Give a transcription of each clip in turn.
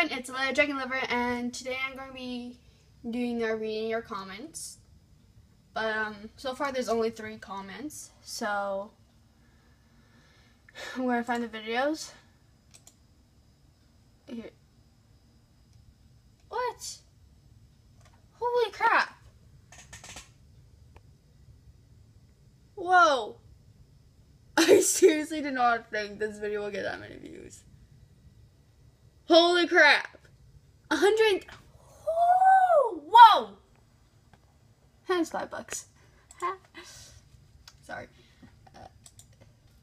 everyone, it's Alara Dragon Lover, and today I'm going to be doing a reading your comments. But um, so far there's only three comments, so I'm going to find the videos. Here. What? Holy crap! Whoa! I seriously did not think this video will get that many views. Holy crap! A hundred. Whoa! That's five bucks. Sorry. Uh,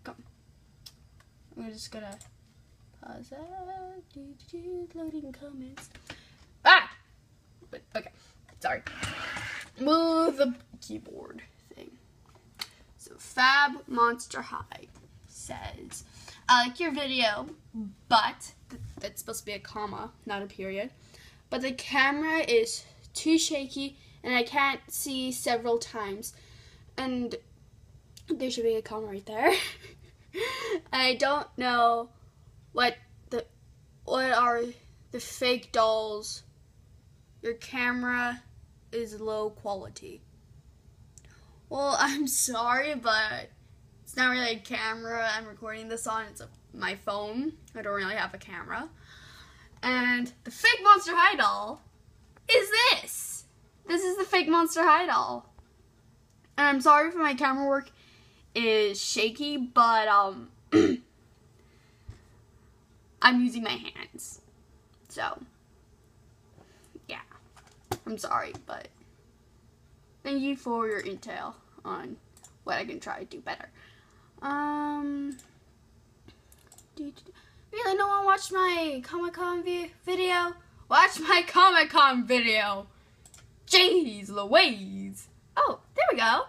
come. We're just gonna pause that. Loading comments. Ah! But, okay. Sorry. Move the keyboard thing. So Fab Monster High says, I like your video, but that's supposed to be a comma, not a period. But the camera is too shaky and I can't see several times. And there should be a comma right there. I don't know what the what are the fake dolls. Your camera is low quality. Well, I'm sorry, but it's not really a camera I'm recording this on. It's a my phone. I don't really have a camera. And the fake Monster High doll is this. This is the fake Monster High doll. And I'm sorry for my camera work is shaky, but um I'm using my hands. So yeah. I'm sorry, but thank you for your intel on what I can try to do better. Um Really, no one watched my Comic Con video? Watch my Comic Con video! Jeez Louise! Oh, there we go.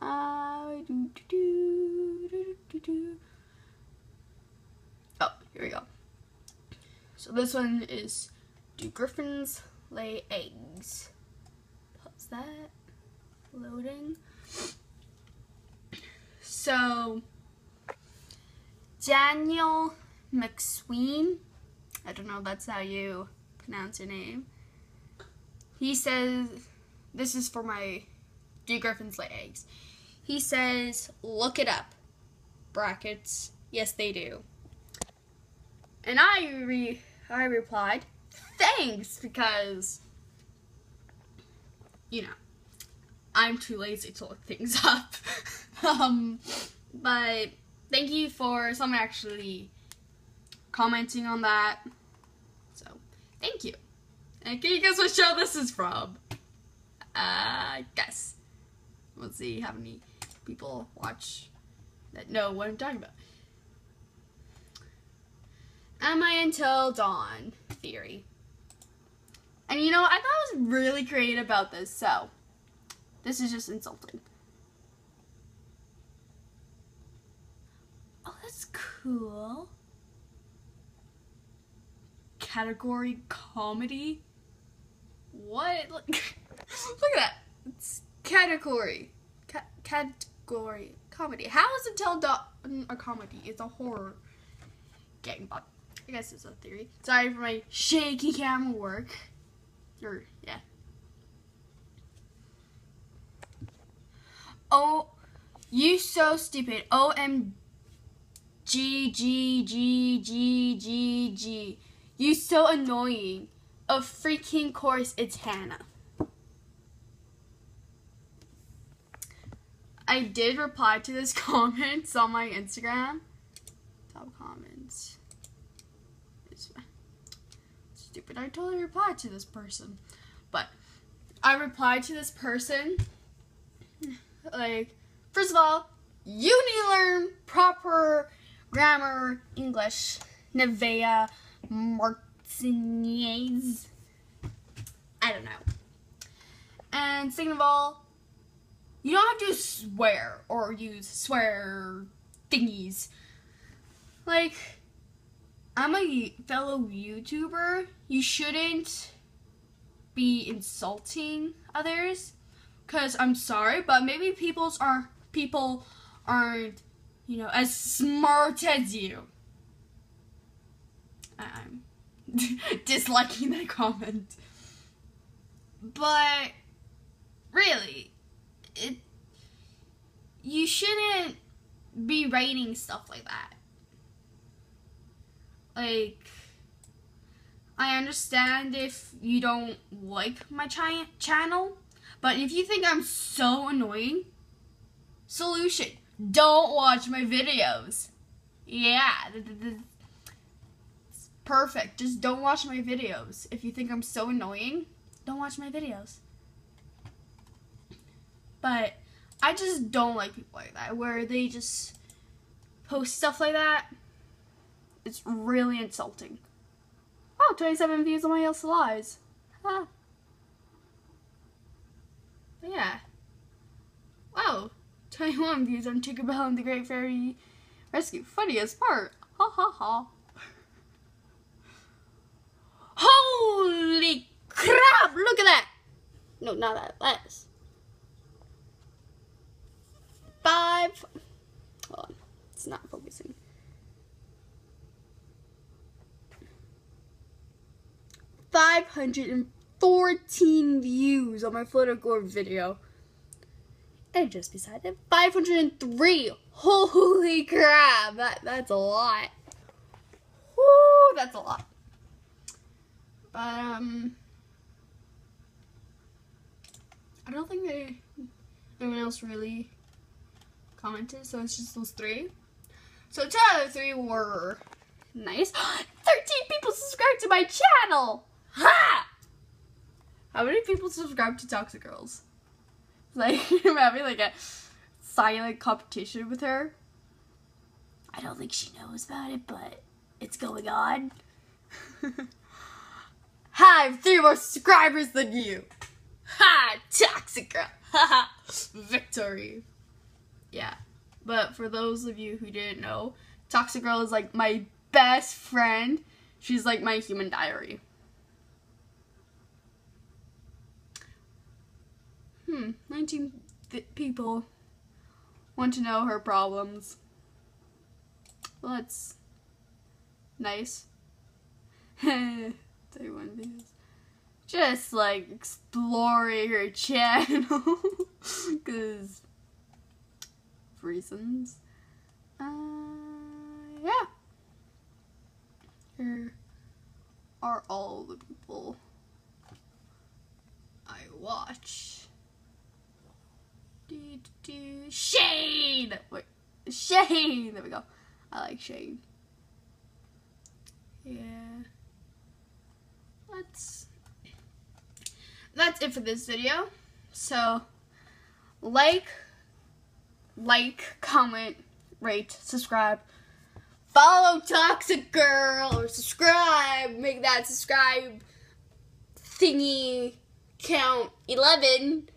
Uh, doo, doo, doo, oh, here we go. So this one is Do Griffins Lay Eggs? What's that. Loading. So, Daniel McSween. I don't know if that's how you pronounce your name. He says, this is for my Do Griffins Lay Eggs. He says, look it up. Brackets. Yes, they do. And I re I replied, thanks, because, you know, I'm too lazy to look things up. um, but thank you for someone actually commenting on that. So, thank you. And can you guess what show this is from? Uh, guess. Let's see how many people watch that know what I'm talking about. Am I Until Dawn theory. And you know, I thought I was really creative about this, so this is just insulting. Oh, that's cool. Category comedy? What? Look, look at that. It's category. Ca category. Comedy. How is Until Dawn mm, a comedy? It's a horror game, but I guess it's a theory. Sorry for my shaky camera work. Or, yeah. Oh, you so stupid. O M G G G G G G. You so annoying. Of freaking course, it's Hannah. I did reply to this comments on my Instagram. Top comments. Stupid. I totally replied to this person. But I replied to this person like, first of all, you need to learn proper grammar English. Nevea Martinez. I don't know. And second of all, you don't have to swear or use swear thingies. Like, I'm a fellow YouTuber. You shouldn't be insulting others because I'm sorry, but maybe people's are people aren't, you know, as smart as you. I'm disliking that comment. But really, it you shouldn't be writing stuff like that. Like I understand if you don't like my chi- channel, but if you think I'm so annoying, solution, don't watch my videos. Yeah, perfect. Just don't watch my videos. If you think I'm so annoying, don't watch my videos. But I just don't like people like that, where they just post stuff like that. It's really insulting. Oh, 27 views on my Elsa Lies. Huh. But yeah. Wow. 21 views on Tinkerbell and the Great Fairy Rescue. Funniest part. Ha ha ha. Holy crap! Look at that! No, not that. That's five. Hold on. It's not focusing. Five hundred and fourteen views on my Fluttergore video. And just beside it, 503. Holy crap, that, that's a lot. Woo, that's a lot. But, um, I don't think they, anyone else really commented, so it's just those three. So two out of three were nice. 13 people subscribed to my channel! Ha! How many people subscribe to Toxic Girls? Like, I'm having like a silent competition with her. I don't think she knows about it, but it's going on. I have three more subscribers than you. Ha! Toxic Girl. Ha ha. Victory. Yeah. But for those of you who didn't know, Toxic Girl is like my best friend. She's like my human diary. Hmm, 19 people want to know her problems. Well, that's nice. 31 videos. Just like exploring her channel. Because reasons. Uh, yeah. Here are all the people I watch. Shane! Wait, Shane! There we go. I like Shane. Yeah. That's that's it for this video. So like like, comment, rate, subscribe. Follow Toxic Girl or subscribe. Make that subscribe thingy count 11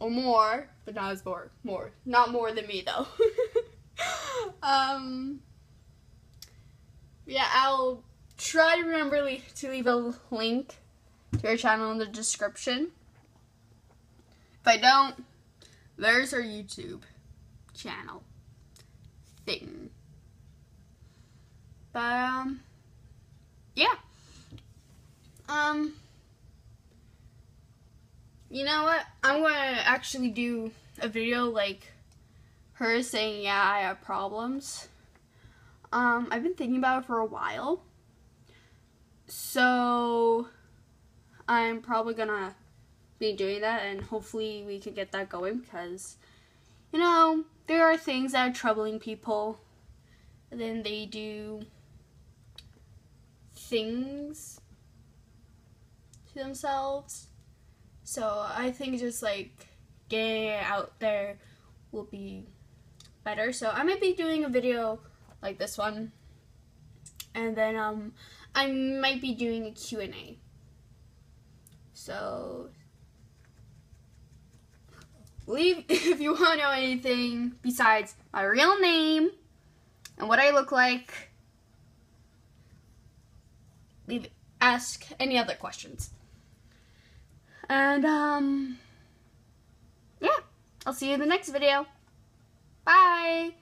or more, but not as more. More. Not more than me though. um yeah, I'll try to remember to leave a link to your channel in the description. If I don't, there's her YouTube channel thing. But um yeah. Um you know what? I'm going to actually do a video like her saying, yeah, I have problems. Um, I've been thinking about it for a while. So, I'm probably to be doing that and hopefully we can get that going because, you know, there are things that are troubling people. And then they do things to themselves so I think just like getting it out there will be better. So I might be doing a video like this one. And then um I might be doing a Q&A. So leave if you want to know anything besides my real name and what I look like. Leave ask any other questions. And, um, yeah, I'll see you in the next video. Bye.